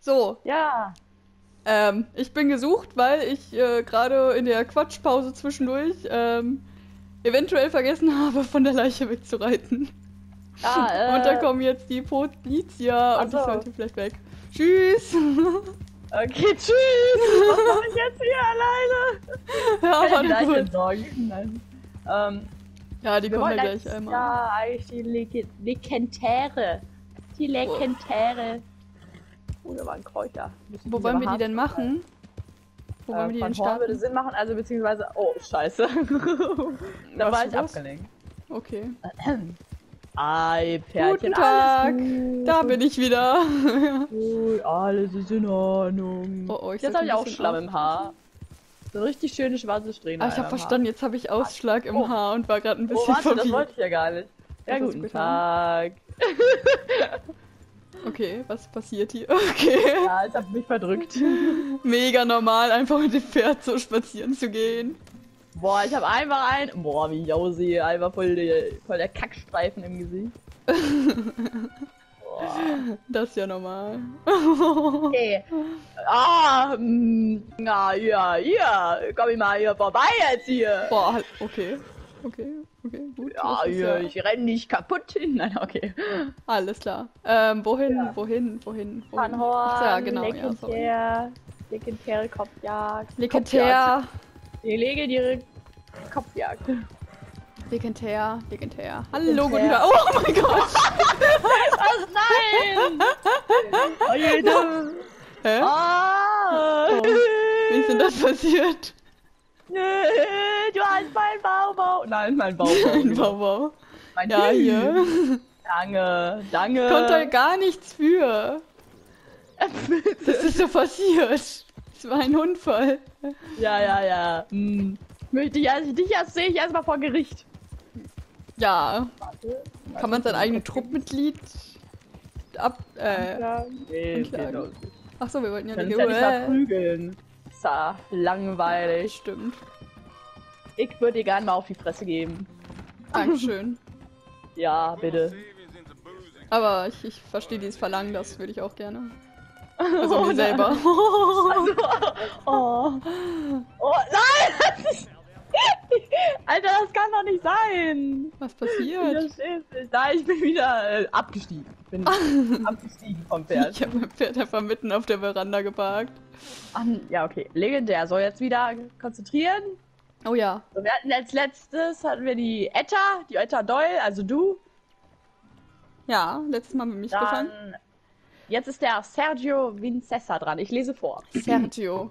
So, Ja. ähm, ich bin gesucht, weil ich äh, gerade in der Quatschpause zwischendurch ähm, eventuell vergessen habe, von der Leiche wegzureiten. Ja, äh, Und da kommen jetzt die Polizia und ach ich so. sollte vielleicht weg. Tschüss! Okay, tschüss. Was mache ich jetzt hier alleine? ja, Kann ich gleich kurz. entsorgen? Nein. Ähm, Ja, die kommen ja gleich einmal. ja eigentlich die Lekentäre. Die Lekentäre. Oh, da waren Kräuter. Wo wollen wir die denn machen? Wo wollen wir die äh, denn Horn würde starten? Sinn machen, also beziehungsweise. Oh, scheiße. da war ich abgelenkt. Okay. Ei, Pferdchen, Guten Tag! gut. Da bin ich wieder. Gut, alles ist in Ordnung. Oh, oh, ich Jetzt habe ich auch Schlamm im Haar. So eine richtig schöne schwarze Strähne. Ah, ich habe verstanden, jetzt habe ich Ausschlag im Oh. Haar und war gerade ein Oh, bisschen warte, das verwirrt. wollte ich ja gar nicht. Ja, du guten? Tag. Okay, was passiert hier? Okay. Ja, ich habe mich verdrückt. Mega normal, einfach mit dem Pferd so spazieren zu gehen. Boah, ich habe einfach ein. Boah, wie aussehe. Einfach voll, die, voll der Kackstreifen im Gesicht. Boah. Das ist ja normal. Okay. Ah, mh, na, ja, hier. Komm ich mal hier vorbei jetzt hier. Boah, halt- okay. Okay, okay, gut. Ja, hier, ich renn nicht kaputt hin. Nein, okay. Alles klar. Ähm, wohin, Ja. wohin, wohin, wohin? Panhorn, ja, genau, ja, legendär, legendäre Kopfjagd. Legendär, Die legendäre Kopfjagd. legendär, legendär. Hallo, guten. Tag. Oh mein Gott. Was? Nein! oh, jede. Hä? Oh. Wie ist denn das passiert? Nö, du hast mein Baubau. Nein, mein Baubau. Wow, wow. Mein Ja, Hü. hier. Danke, danke. Konnte halt gar nichts für. Das ist so passiert. Es war ein Unfall. ja, ja, ja. Hm. Möchte ich, also dich erst sehe ich erstmal vor Gericht. Ja, Warte. kann man sein eigenes Truppmitglied ab. Äh, Ja, nee, anklagen. achso, wir wollten ja Können die ja nicht verprügeln. Ja langweilig. Stimmt. Ich würde dir gerne mal auf die Fresse geben. Dankeschön. Ja, bitte. Aber ich, ich verstehe dieses Verlangen, das würde ich auch gerne. Also Oh mir selber. Oh. Oh, nein! Das ist... Alter, das kann doch nicht sein! Was passiert? Nein, ich bin wieder äh, abgestiegen. Bin abgestiegen vom Pferd. Ich habe mein Pferd einfach mitten auf der Veranda geparkt. Ach, ja, okay. Legendär. So, jetzt wieder konzentrieren. Oh ja. So, wir hatten als letztes hatten wir die Etta, die Etta Doyle, also du. Ja, letztes Mal mit mich gefangen. Dann jetzt ist der Sergio Vincessa dran. Ich lese vor. Sergio.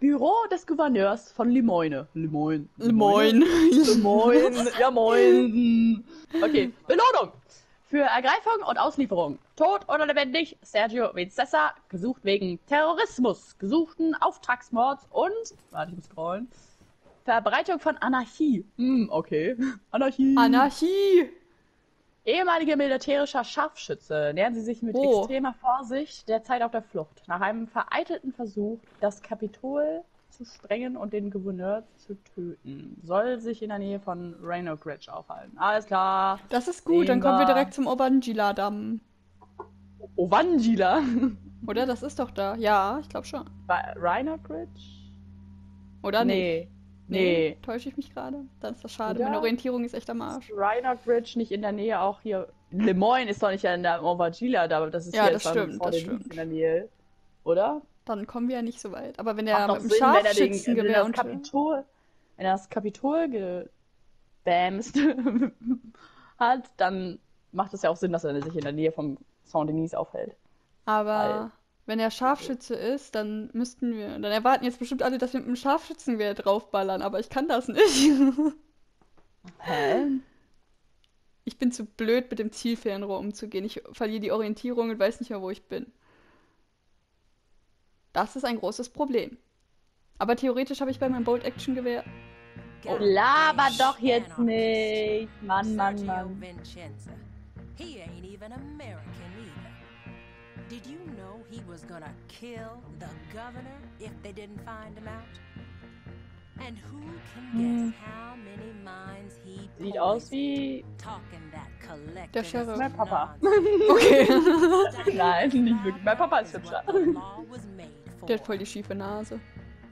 Büro des Gouverneurs von Limoine. Limoine. Moin. Moin. Ja, moin. Okay, Belohnung. Für Ergreifung und Auslieferung. Tot oder lebendig, Sergio Vincessa, gesucht wegen Terrorismus, gesuchten Auftragsmords und, warte, ich muss scrollen, Verbreitung von Anarchie. Hm, okay. Anarchie. Anarchie. Ehemaliger militärischer Scharfschütze nähern sie sich mit Oh. extremer Vorsicht der Zeit auf der Flucht. Nach einem vereitelten Versuch, das Kapitol zu sprengen und den Gouverneur zu töten. Soll sich in der Nähe von Rainoak Ridge aufhalten. Alles klar. Das ist gut, dann kommen wir Sehen wir. direkt zum Obangila-Damm. Ovangila. Oder? Das ist doch da. Ja, ich glaube schon. Rainoak Ridge? Oder nicht? Nee. Nee. Täusche ich mich gerade? Dann ist das schade. Oder? Meine Orientierung ist echt am Arsch. Rainoak Ridge nicht in der Nähe auch hier. Lemoyne ist doch nicht in der Ovangila, da, aber das ist Ja, hier das stimmt, vor das stimmt. In der Nähe. Oder? Dann kommen wir ja nicht so weit. Aber wenn der Macht mit dem Sinn, wenn er den, wenn Scharfschützengewehr das und Kapitol, wenn er das Kapitol gebamst hat, dann macht es ja auch Sinn, dass er sich in der Nähe vom Saint-Denis aufhält. Aber Weil- wenn er Scharfschütze ist, dann müssten wir. Dann erwarten jetzt bestimmt alle, dass wir mit dem Scharfschützengewehr draufballern, aber ich kann das nicht. Hä? Ich bin zu blöd, mit dem Zielfernrohr umzugehen. Ich verliere die Orientierung und weiß nicht mehr, wo ich bin. Das ist ein großes Problem. Aber theoretisch habe ich bei meinem Bolt-Action-Gewehr. Oh. Laber doch jetzt nicht. Mann, Mann, Mann. Did you know he was gonna kill the governor if they didn't find him out? And who can guess how many minds he Sieht aus wie. talking that collected Der Sheriff. Mein Papa. Okay. Nein, nicht wirklich. Mein Papa ist hübscher. Der hat voll die schiefe Nase.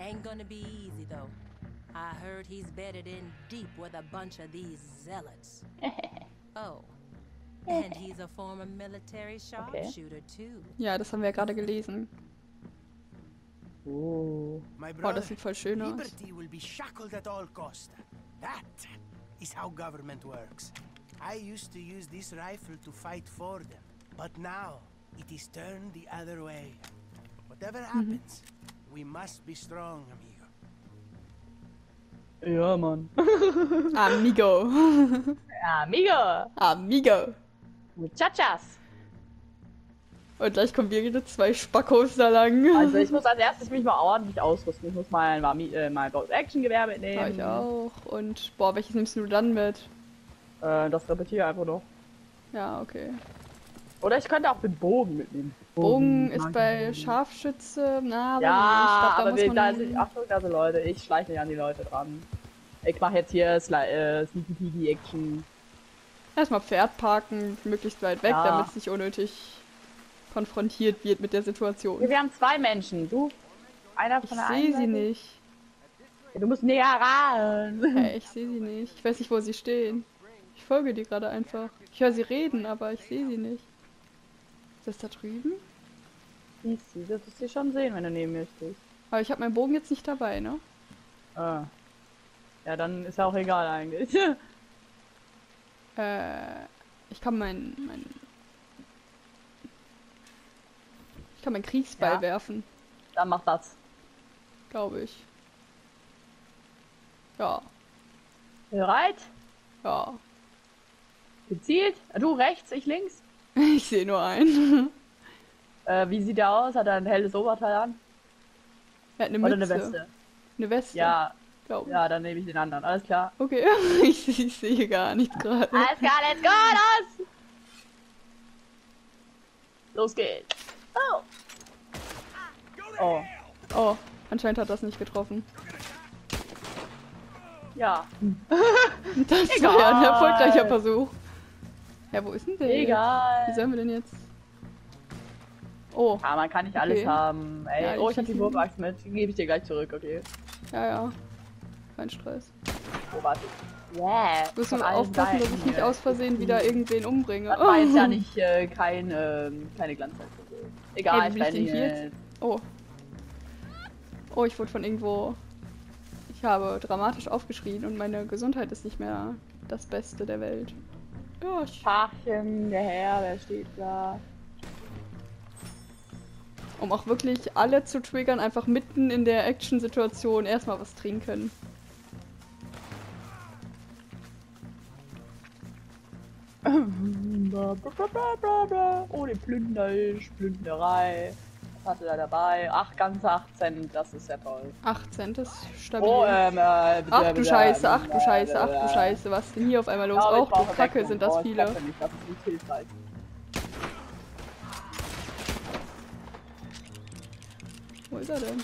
Ain't gonna be easy though. I heard he's bedded in deep with a bunch of these zealots. oh. Oh. And he's a former military sharpshooter too. Ja, das haben wir ja gerade gelesen. Oh. My Boah, brother, das sieht voll schön aus. liberty will be shackled at all cost. That is how government works. I used to use this rifle to fight for them, but now it is turned the other way. Whatever mhm. happens, we must be strong, amigo. Ja, Mann. Amigo. Amigo. Amigo. Muchachas. Und gleich kommen wieder zwei Spackos da lang. Also ich muss als erstes mich mal ordentlich ausrüsten. Ich muss mein, Mami- äh, mein Box-Action-Gewehr mitnehmen. Ja, ich auch. Und boah, welches nimmst du dann mit? Äh, das repetiere einfach noch. Ja, okay. Oder ich könnte auch den Bogen mitnehmen. Bogen ist bei nicht. Scharfschütze, na, aber Ja, nicht. Ich glaub, da aber wir, da sind, Achtung, sind Leute. Ich schleiche mich an die Leute dran. Ich mache jetzt hier Sli äh, Sneaky Action. Erstmal Pferd parken, möglichst weit weg, Ja. damit es nicht unnötig konfrontiert wird mit der Situation. Wir haben zwei Menschen. Du, einer Ich von der einen sehe sie nicht. Du musst näher ran. Hey, ich sehe sie nicht. Ich weiß nicht, wo sie stehen. Ich folge dir gerade einfach. Ich höre sie reden, aber ich sehe sie nicht. Ist das da drüben? Siehst du, das wirst du schon sehen, wenn du neben mir stehst. Aber ich habe meinen Bogen jetzt nicht dabei, ne? Ah. Ja, dann ist ja auch egal eigentlich. Äh, ich kann mein, mein ich kann meinen Kriegsball Ja. werfen, dann mach das. glaube ich. Ja, Bereit? ja. Gezielt? Du rechts, ich links. Ich sehe nur einen. Äh, wie sieht der aus? Hat er ein helles Oberteil an? Er hat eine Oder Mütze. eine Weste? Eine Weste. Ja, glaube ich. ja, dann nehme ich den anderen. Alles klar. Okay, ich, ich sehe gar nicht gerade. Alles klar, let's go, los! Los geht's. Oh. Oh, Oh, anscheinend hat das nicht getroffen. ja. Das Egal. war ja ein erfolgreicher Versuch. Ja, wo ist denn der? Jetzt? Wie Egal. sollen wir denn jetzt? Oh, Ja, man kann nicht alles Okay. haben. Ey, Ja, oh, ich hab die Wurfaxt mit. Die gebe ich dir gleich zurück, okay? ja, ja. Kein Stress. Oh, warte. Yeah. Müssen wir allen aufpassen, dass ich nicht hier. aus Versehen wieder irgendwen umbringe. Das war jetzt ja nicht äh, kein, ähm, keine Glanzzeit. Egal, Hey, bin ich Steini, hier äh, Oh. Oh, ich wurde von irgendwo. Ich habe dramatisch aufgeschrien und meine Gesundheit ist nicht mehr das Beste der Welt. Ja, Schachchen, der Herr, wer steht da? um auch wirklich alle zu triggern, einfach mitten in der Action-Situation erstmal was trinken. Bla, bla, bla, bla. Oh, die Plündersch, Plünderei. Was hatte er dabei? Ach, ganze 8 Cent, das ist ja toll. 8 Cent ist stabil. Oh, ähm, äh, ach du Scheiße, ach du Scheiße, ach du Scheiße, was ist denn hier auf einmal los? Ja, Auch du Kacke, sind das viele. das ist nicht hilfreich. Wo ist er denn?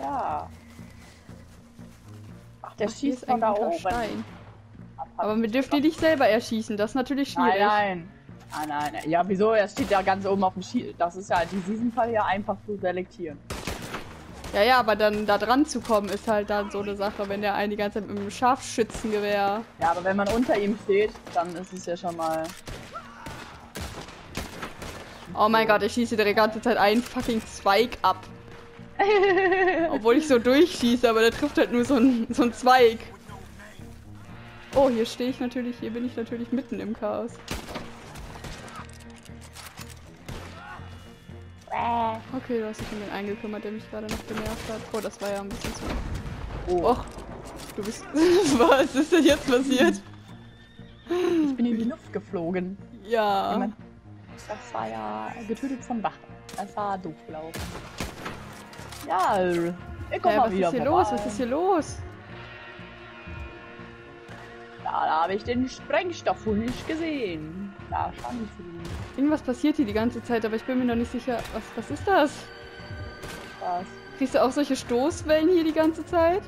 Ja. Ach, der Ach, schießt von da oben. Stein. Aber wir dürfen die nicht selber erschießen, das ist natürlich schwierig. nein. Nein, nein, nein. Ja, wieso? Er steht ja ganz oben auf dem Schild. Das ist ja in diesem Fall ja einfach zu selektieren. Ja, ja, aber dann da dran zu kommen ist halt dann so eine Sache, wenn der einen die ganze Zeit mit einem Scharfschützengewehr. Ja, aber wenn man unter ihm steht, dann ist es ja schon mal. Oh mein Gott, ich schieße die ganze Zeit einen fucking Zweig ab. Obwohl ich so durchschieße, aber der trifft halt nur so ein, so Zweig. Oh, hier stehe ich natürlich, hier bin ich natürlich mitten im Chaos. Okay, du hast dich um den einen gekümmert, der mich gerade noch genervt hat. Oh, das war ja ein bisschen zu. Oh, Och, du bist. Was ist denn jetzt passiert? ich bin in die Luft geflogen. Ja. Jemand- Das war ja getötet von Wachen. Das war doof gelaufen. Ja, ich komm Hä, mal was wieder ist hier vorbei. los? Was ist hier los? Da habe ich den Sprengstoff wohl nicht gesehen. Da stand sie. Irgendwas passiert hier die ganze Zeit, aber ich bin mir noch nicht sicher. Was, was ist das? Was? Kriegst du auch solche Stoßwellen hier die ganze Zeit?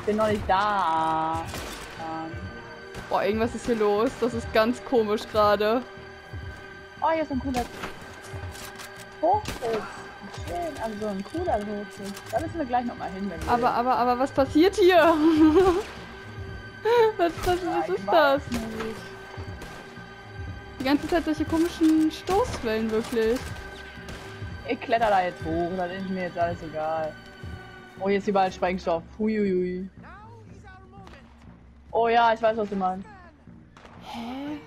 Ich bin noch nicht da. Ähm. Boah, irgendwas ist hier los. Das ist ganz komisch gerade. Oh, hier ist ein cooler Hochsitz. Schön, also so ein cooler Hochsitz. Da müssen wir gleich nochmal hin, wenn wir. Aber, aber, aber, was passiert hier? was, was, was ist das? Die ganze Zeit solche komischen Stoßwellen, wirklich. Ich kletter da jetzt hoch, das ist mir jetzt alles egal. Oh, hier ist überall Sprengstoff. Huiuiui. Oh ja, ich weiß, was du meinst. Hä?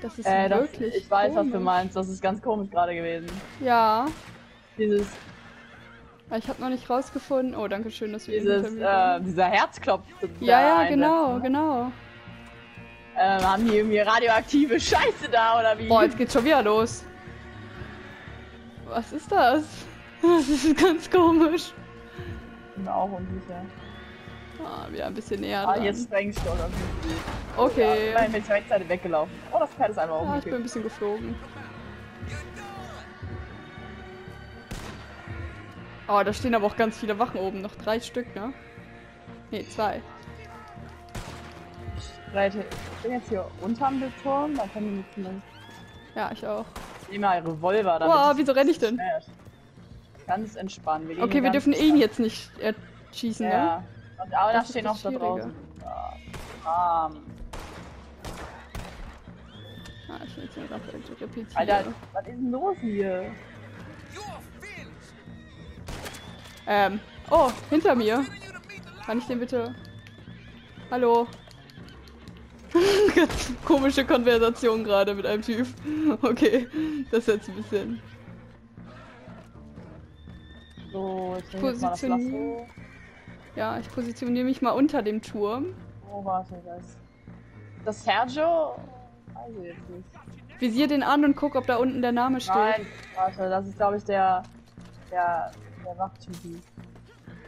Das ist Äh, das, wirklich. ich weiß, was du meinst. Das ist ganz komisch gerade gewesen. Ja, Dieses, ich habe noch nicht rausgefunden. Oh, danke schön, dass wir dieses, äh, dieser Herzklopf. Ja, ja, genau, ne? genau. Ähm, haben die irgendwie radioaktive Scheiße da oder wie? Boah, jetzt geht's schon wieder los. Was ist das? Das ist ganz komisch. bin mir auch unsicher. Ah, wieder ein bisschen näher Ah, dran. jetzt das ist gut. Okay. Ja, ich bin zur Rechtzeitig weggelaufen. Oh, das Pferd ist einfach Ah, ich bin ein umgekippt. bisschen geflogen. Oh, da stehen aber auch ganz viele Wachen oben. Noch drei Stück, ne? Ne, zwei. Leute, ich bin jetzt hier unterm Turm, da können die zumindest Ja, ich auch. immer Revolver damit. Boah, es wieso renne ich denn? Ganz entspannt. Wir Okay, wir dürfen ihn jetzt nicht erschießen, ne? Ja. Und, aber da Das ist stehen noch da draußen. Ja. Um, Ah, ich will jetzt mal noch repetieren. Alter, was ist denn los hier? Ähm. Oh, hinter mir. Kann ich den bitte. Hallo. Ganz komische Konversation gerade mit einem Typ. Okay, das ist jetzt ein bisschen. So, ich. Lasso. Ja, ich positioniere mich mal unter dem Turm. Oh, warte, das. Das Sergio? Weiß ich jetzt nicht. Visier den an und guck, ob da unten der Name steht. Nein, warte, das ist glaube ich der. der. Der Wachtypi.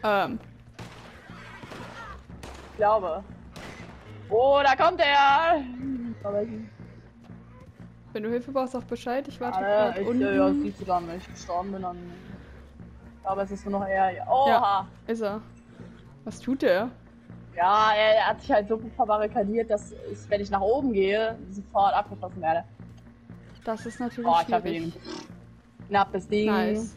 Ähm. Ich glaube. Oh, da kommt er! Wenn du Hilfe brauchst, sag Bescheid. Ich warte Alle, gerade unten. ja, ja, siehst du dann, wenn ich gestorben bin, dann. Ich glaube, es ist nur noch er. Oha! Ist er. Was tut der? Ja, er hat sich halt so verbarrikadiert, dass ich, wenn ich nach oben gehe, sofort abgeschossen werde. Das ist natürlich Boah, ich hab ihn. Knappes Ding. Nice.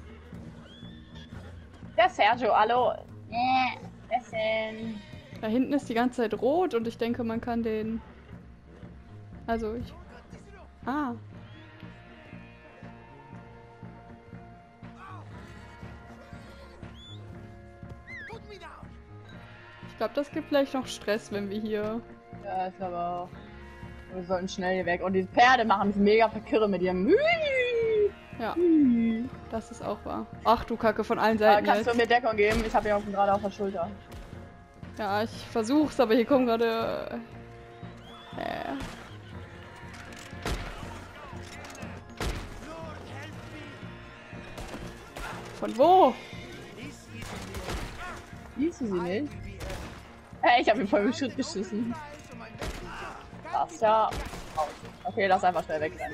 Der Sergio, hallo. Nee, essen. Da hinten ist die ganze Zeit rot und ich denke, man kann den. Also ich. Ah. Ich glaube, das gibt vielleicht noch Stress, wenn wir hier. Ja, ist aber auch. Wir sollten schnell hier weg. Und diese Pferde machen mich mega verkirre mit ihrem. Ja. Das ist auch wahr. Ach du Kacke, von allen Äh, Seiten kannst du jetzt. mir Deckung geben? Ich habe ihn auf- gerade auf der Schulter. Ja, ich versuch's, aber hier kommen gerade. Äh. Von wo? Siehst du sie nicht? Hey, ich habe ihn voll im Schritt geschissen. Das ja. Okay, lass einfach schnell weg sein.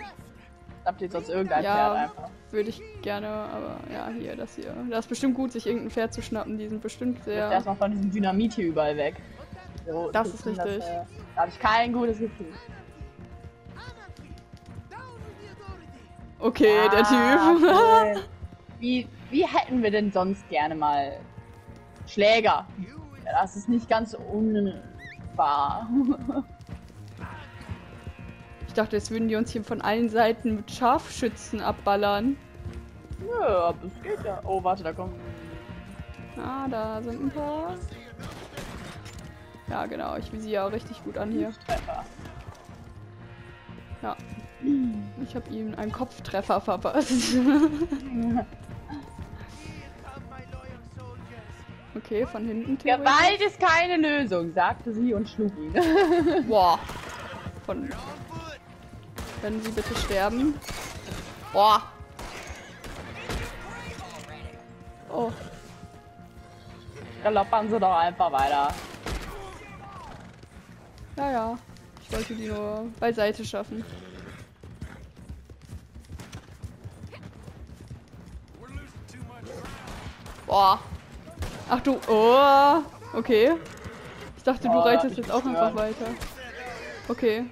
Habt ihr sonst irgendein Pferd Ja, einfach? würde ich gerne, aber ja, hier, das hier. Das ist bestimmt gut, sich irgendein Pferd zu schnappen. Die sind bestimmt sehr. Erstmal von diesem Dynamit hier überall weg. So, Das ist richtig. äh, Da habe ich kein gutes Gefühl. Okay, der Ah, Typ. cool. wie, wie hätten wir denn sonst gerne mal Schläger? Das ist nicht ganz unwahr. Ich dachte, jetzt würden die uns hier von allen Seiten mit Scharfschützen abballern. ja, das geht ja. Oh, warte, da kommt. Ah, da sind ein paar. Ja, genau, ich visiere auch richtig gut an hier. Ja. Ich habe ihm einen Kopftreffer verpasst. okay, von hinten. Gewalt ist keine Lösung, sagte sie und schlug ihn. Boah. Von. Können Sie bitte sterben? Boah. Oh, Galoppern sie doch einfach weiter. ja, ja. Ich wollte die nur beiseite schaffen. Boah. Ach du. Oh. Okay. Ich dachte, du Oh, reitest ich jetzt auch einfach weiter. Okay.